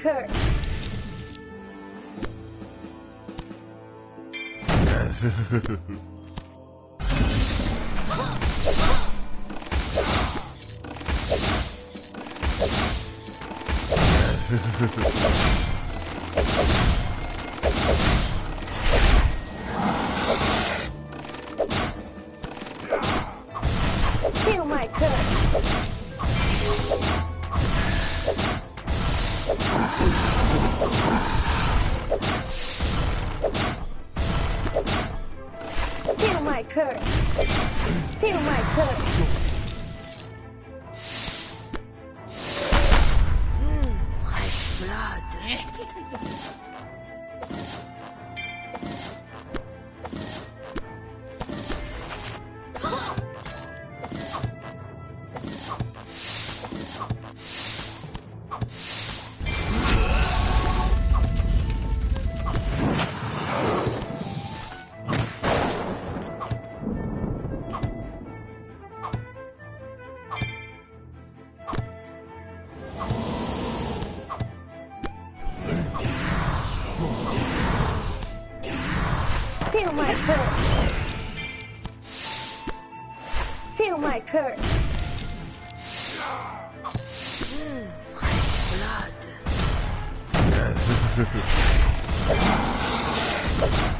Feel my curse. Feel my curse. Feel my my curse. Hmm, fresh blood. Feel my curse. Fresh blood.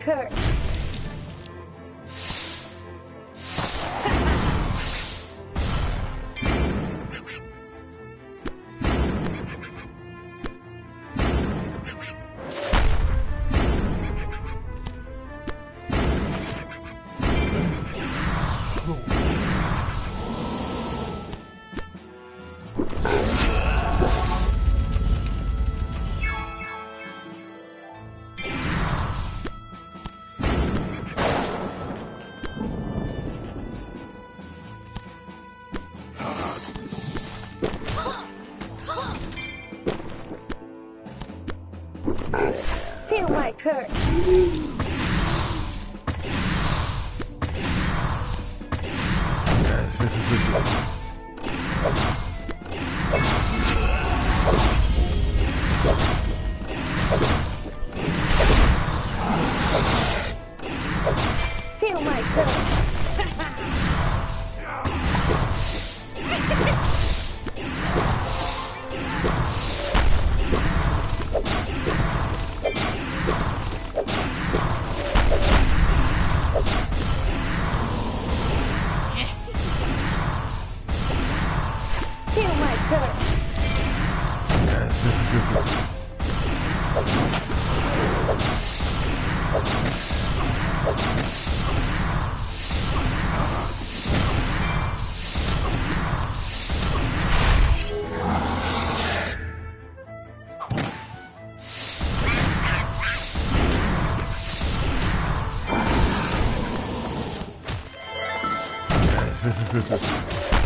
curse. Feel Je.